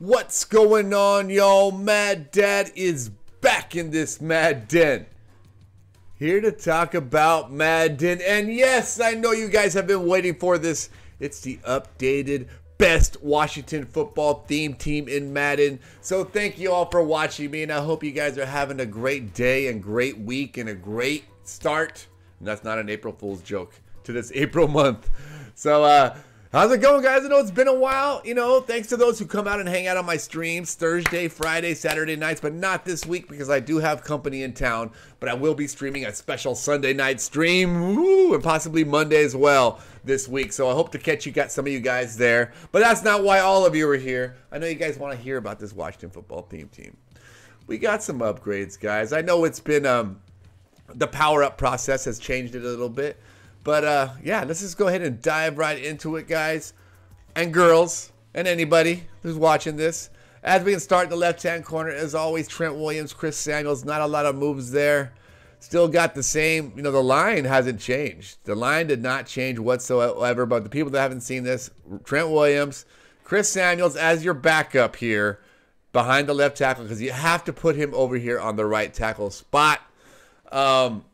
What's going on, y'all? Mad Dad is back in this Mad Den. Here to talk about Madden. And yes, I know you guys have been waiting for this. It's the updated best Washington football theme team in Madden. So thank you all for watching me, and I hope you guys are having a great day and great week and a great start. And that's not an April Fool's joke to this April month. So, uh, How's it going, guys? I know it's been a while. You know, thanks to those who come out and hang out on my streams Thursday, Friday, Saturday nights, but not this week because I do have company in town. But I will be streaming a special Sunday night stream and possibly Monday as well this week. So I hope to catch you, got some of you guys there. But that's not why all of you are here. I know you guys want to hear about this Washington football team team. We got some upgrades, guys. I know it's been um, the power up process has changed it a little bit. But uh, yeah, let's just go ahead and dive right into it, guys and girls and anybody who's watching this. As we can start in the left-hand corner, as always, Trent Williams, Chris Samuels. Not a lot of moves there. Still got the same. You know, the line hasn't changed. The line did not change whatsoever. But the people that haven't seen this, Trent Williams, Chris Samuels as your backup here behind the left tackle because you have to put him over here on the right tackle spot. Um,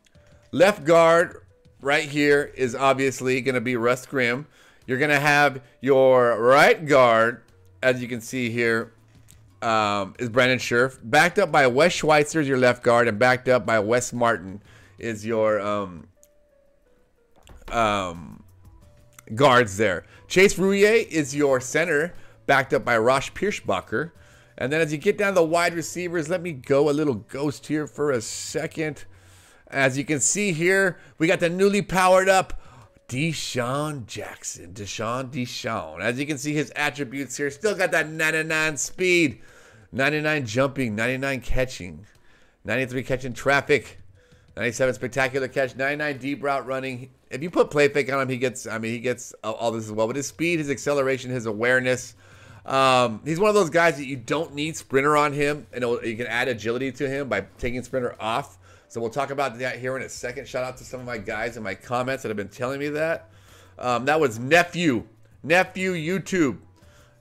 left guard, right here is obviously going to be Russ Grimm. You're going to have your right guard, as you can see here, um, is Brandon Scherff. Backed up by Wes Schweitzer is your left guard, and backed up by Wes Martin is your um, um, guards there. Chase Roullier is your center, backed up by Ross Pierschbacher. And then as you get down the wide receivers, let me go a little ghost here for a second. As you can see here, we got the newly powered up DeSean Jackson. Deshaun DeSean. As you can see, his attributes here still got that 99 speed, 99 jumping, 99 catching, 93 catching traffic, 97 spectacular catch, 99 deep route running. If you put play fake on him, he gets, I mean, he gets all this as well. But his speed, his acceleration, his awareness. Um, he's one of those guys that you don't need sprinter on him, and you can add agility to him by taking sprinter off. So we'll talk about that here in a second. Shout out to some of my guys in my comments that have been telling me that. Um, that was Nephew. Nephew YouTube.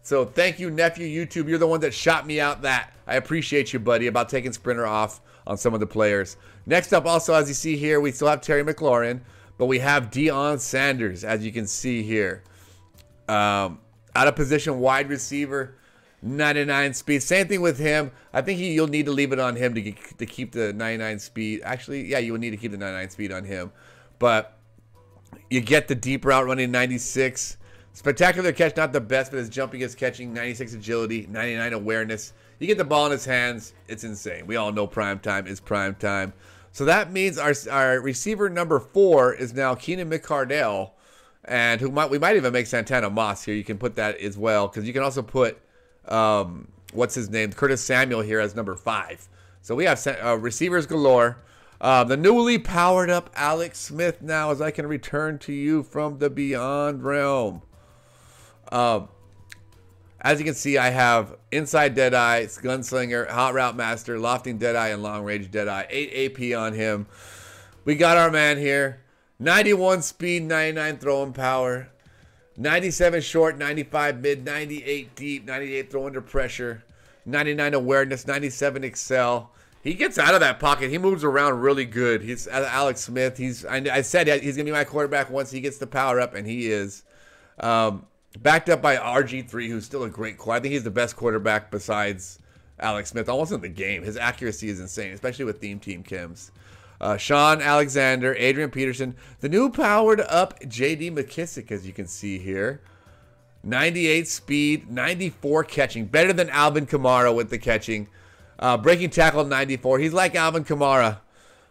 So thank you, Nephew YouTube. You're the one that shot me out that. I appreciate you, buddy, about taking Sprinter off on some of the players. Next up, also, as you see here, we still have Terry McLaurin, but we have Deion Sanders, as you can see here. Um, out of position wide receiver. 99 speed. Same thing with him. I think he, you'll need to leave it on him to, to keep the 99 speed. Actually, yeah, you will need to keep the 99 speed on him. But you get the deep route running 96. Spectacular catch, not the best, but his jumping is catching 96 agility, 99 awareness. You get the ball in his hands, it's insane. We all know prime time is prime time. So that means our, our receiver number four is now Keenan McCardell, and who might we might even make Santana Moss here. You can put that as well because you can also put um, what's his name? Curtis Samuel here as number five. So we have uh, receivers galore. Uh, the newly powered up Alex Smith now as I can return to you from the Beyond Realm. Um, as you can see, I have Inside Deadeye, Gunslinger, Hot Route Master, Lofting Deadeye, and Long Range Deadeye. 8 AP on him. We got our man here. 91 speed, 99 throwing power. 97 short, 95 mid, 98 deep, 98 throw under pressure, 99 awareness, 97 excel. He gets out of that pocket. He moves around really good. He's Alex Smith. He's I, I said he's gonna be my quarterback once he gets the power up, and he is. Um, backed up by RG3, who's still a great. I think he's the best quarterback besides Alex Smith, almost in the game. His accuracy is insane, especially with theme team chems uh, Shaun Alexander, Adrian Peterson, the new powered up JD McKissic, as you can see here. 98 speed, 94 catching, better than Alvin Kamara with the catching. Uh, breaking tackle 94. He's like Alvin Kamara,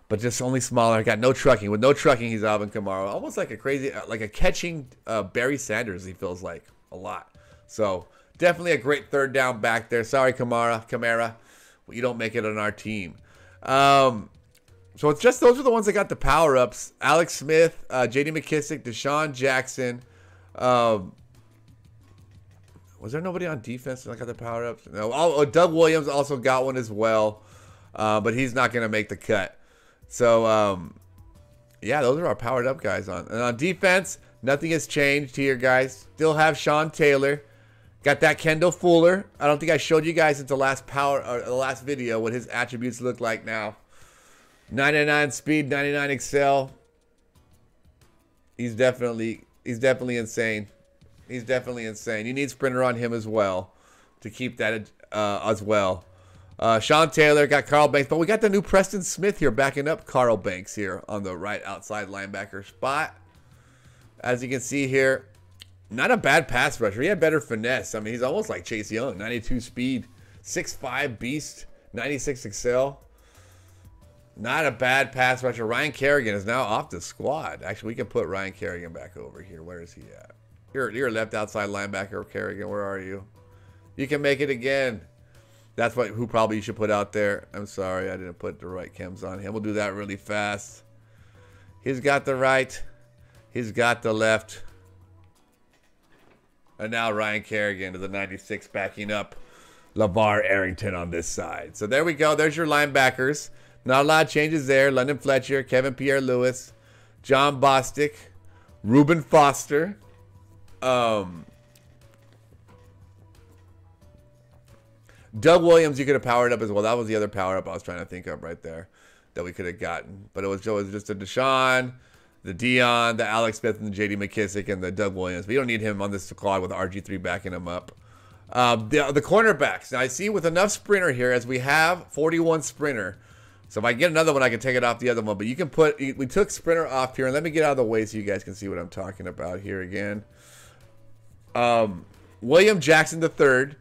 but just only smaller. Got no trucking. With no trucking, he's Alvin Kamara. Almost like a crazy, uh, like a catching uh, Barry Sanders. He feels like a lot. So definitely a great third down back there. Sorry, Kamara, Kamara, you don't make it on our team. Um, so it's just those are the ones that got the power ups. Alex Smith, uh, J.D. McKissic, DeSean Jackson. Um, was there nobody on defense that got the power ups? No. Oh, oh, Doug Williams also got one as well, uh, but he's not going to make the cut. So um, yeah, those are our powered up guys on. And on defense, nothing has changed here, guys. Still have Sean Taylor. Got that Kendall Fuller. I don't think I showed you guys since the last power or the last video what his attributes look like now. 99 speed, 99 excel. He's definitely he's definitely insane. He's definitely insane. You need sprinter on him as well to keep that uh, as well. Uh, Sean Taylor got Carl Banks, but we got the new Preston Smith here backing up Carl Banks here on the right outside linebacker spot. As you can see here, not a bad pass rusher. He had better finesse. I mean, he's almost like Chase Young, 92 speed, 6'5 beast, 96 excel. Not a bad pass rusher. Ryan Kerrigan is now off the squad. Actually, we can put Ryan Kerrigan back over here. Where is he at? You're, you're left outside linebacker, Kerrigan. Where are you? You can make it again. That's what who probably you should put out there. I'm sorry, I didn't put the right chems on him. We'll do that really fast. He's got the right. He's got the left. And now Ryan Kerrigan to the 96 backing up LaVar Arrington on this side. So there we go. There's your linebackers. Not a lot of changes there. London Fletcher, Kevin Pierre Lewis, Jon Bostic, Reuben Foster. Um, Doug Williams, you could have powered up as well. That was the other power up I was trying to think of right there that we could have gotten. But it was, it was just a Deshaun, the Deion, the Alex Smith, and the JD McKissic, and the Doug Williams. We don't need him on this squad with RG3 backing him up. Um, the, the cornerbacks. Now, I see with enough sprinter here, as we have 41 sprinter. So if I get another one, I can take it off the other one. But you can put, we took sprinter off here. And let me get out of the way so you guys can see what I'm talking about here again. Um, William Jackson III.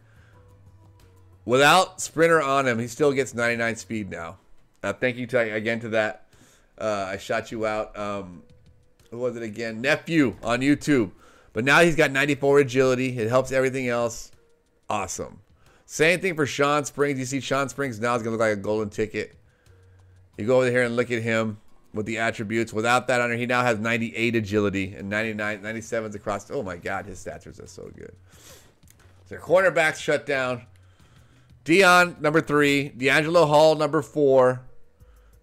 Without sprinter on him, he still gets 99 speed now. Uh, thank you to, again to that. Uh, I shot you out. Um, who was it again? Nephew on YouTube. But now he's got 94 agility. It helps everything else. Awesome. Same thing for Shawn Springs. You see Shawn Springs now is going to look like a golden ticket. You go over here and look at him with the attributes. Without that under, he now has 98 agility and 99, 97s across. Oh my God, his stats are so good. So cornerbacks shut down. Deion, number three. DeAngelo Hall, number four.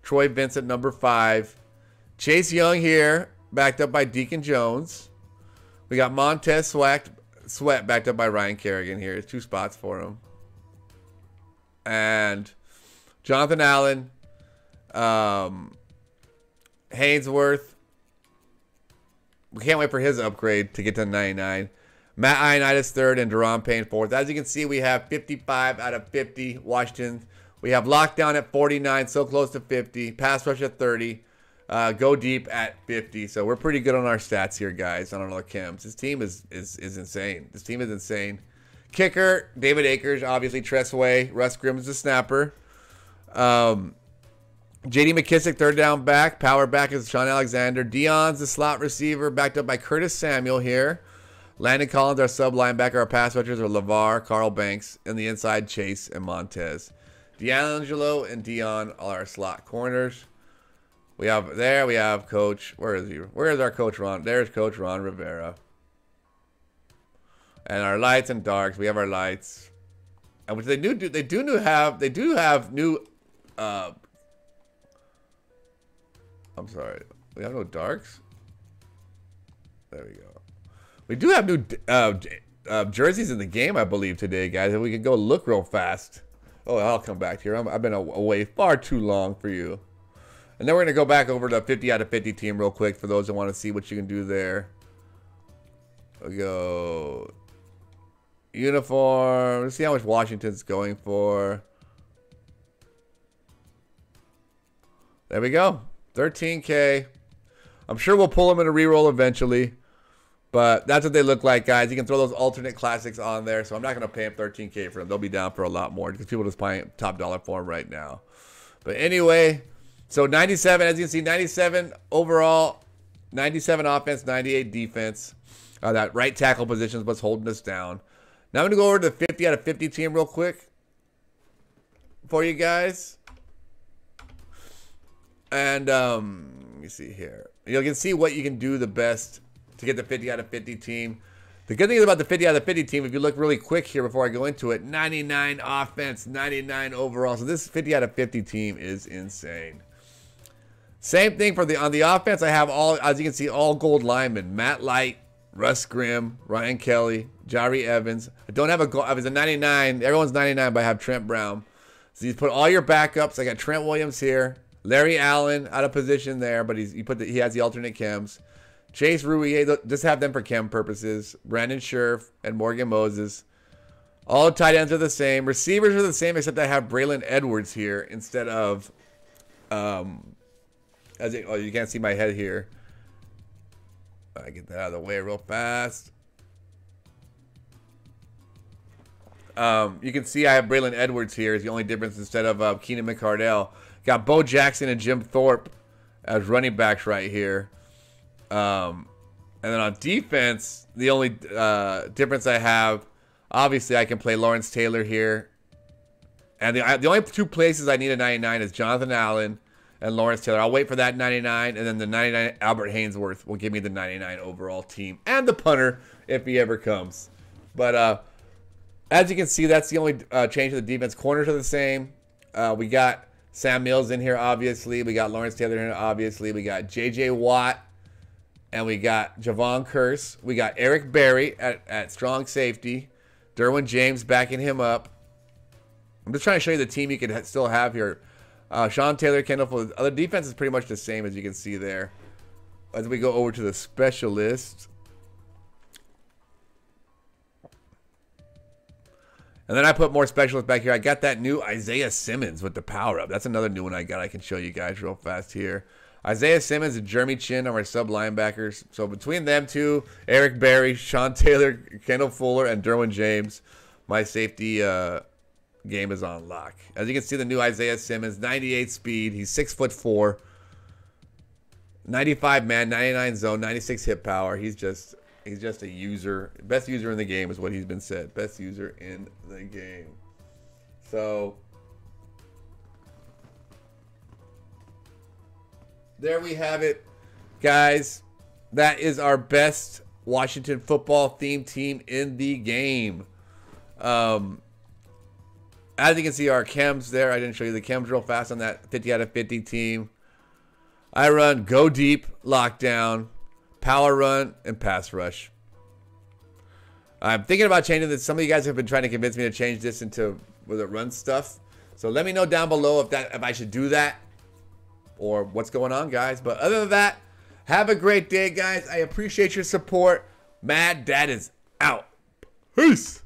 Troy Vincent, number five. Chase Young here, backed up by Deacon Jones. We got Montez Sweat, Sweat backed up by Ryan Kerrigan here. two spots for him. And Jonathan Allen, um, Haynesworth. We can't wait for his upgrade to get to 99. Matt Ioannidis third and Da'Ron Payne fourth. As you can see, we have 55 out of 50. Washington. We have lockdown at 49, so close to 50. Pass rush at 30. Uh, go deep at 50. So we're pretty good on our stats here, guys. On our chems. This team is is is insane. This team is insane. Kicker, David Akers, obviously Tress Way. Russ Grimm is the snapper. Um, JD McKissic, third down back. Power back is Shaun Alexander. Deion's the slot receiver, backed up by Curtis Samuel here. Landon Collins, our sub linebacker, our pass rushers are LaVar, Carl Banks, and the inside Chase and Montez. DeAngelo and Deion are our slot corners. We have there we have coach. Where is he? Where is our coach Ron? There's coach Ron Rivera. And our lights and darks. We have our lights. And which they do, do they do new have they do have new uh I'm sorry. We have no darks? There we go. We do have new uh, uh, jerseys in the game, I believe, today, guys. And we can go look real fast. Oh, I'll come back here. i have been away far too long for you. And then we're going to go back over to 50 out of 50 team real quick for those that want to see what you can do there. We go uniform. Let's see how much Washington's going for. There we go. 13K. I'm sure we'll pull them in a reroll eventually. But that's what they look like, guys. You can throw those alternate classics on there. So I'm not going to pay them 13K for them. They'll be down for a lot more because people are just paying top dollar for them right now. But anyway, so 97, as you can see, 97 overall, 97 offense, 98 defense. Uh, that right tackle position is what's holding us down. Now I'm going to go over to the 50 out of 50 team real quick for you guys. And um, let me see here. You can see what you can do the best to get the 50 out of 50 team. The good thing about the 50 out of 50 team, if you look really quick here before I go into it, 99 offense, 99 overall. So this 50 out of 50 team is insane. Same thing for the on the offense. I have all, as you can see, all gold linemen. Matt Light, Russ Grimm, Ryan Kelly, Jahri Evans. I don't have a goal. I was a 99. Everyone's 99, but I have Trent Brown. So you put all your backups. I got Trent Williams here. Larry Allen out of position there, but he's he put the, he has the alternate chems. Chase Roullier, just have them for chem purposes. Brandon Scherff and Morgan Moses. All tight ends are the same. Receivers are the same, except I have Braylon Edwards here instead of, um, as it, oh you can't see my head here. I get that out of the way real fast. Um, you can see I have Braylon Edwards here. Is the only difference instead of uh, Keenan McCardell. Got Bo Jackson and Jim Thorpe as running backs right here. Um, and then on defense, the only uh, difference I have, obviously, I can play Lawrence Taylor here. And the, the only two places I need a 99 is Jonathan Allen and Lawrence Taylor. I'll wait for that 99, and then the 99 Albert Haynesworth will give me the 99 overall team and the punter if he ever comes. But uh, as you can see, that's the only uh, change to the defense. Corners are the same. Uh, we got Sam Mills in here, obviously. We got Lawrence Taylor in here, obviously. We got J.J. Watt, and we got Jevon Kearse. We got Eric Berry at, at strong safety. Derwin James backing him up. I'm just trying to show you the team you can still have here. Uh, Sean Taylor, Kendall The Other defense is pretty much the same as you can see there. As we go over to the specialist. And then I put more specialists back here. I got that new Isaiah Simmons with the power up. That's another new one I got. I can show you guys real fast here. Isaiah Simmons and Jeremy Chinn are my sub linebackers. So between them two, Eric Berry, Sean Taylor, Kendall Fuller, and Derwin James, my safety uh, game is on lock. As you can see, the new Isaiah Simmons, 98 speed. He's six foot four, 95 man, 99 zone, 96 hip power. He's just he's just a user. Best user in the game is what he's been said. Best user in the game. So there we have it, guys. That is our best Washington football themed team in the game. Um, as you can see, our chems there. I didn't show you the chems real fast on that 50 out of 50 team. I run go deep, lockdown, power run, and pass rush. I'm thinking about changing this. Some of you guys have been trying to convince me to change this into with it run stuff. So let me know down below if that if I should do that or what's going on, guys. But other than that, have a great day, guys. I appreciate your support. Mad Dad is out. Peace.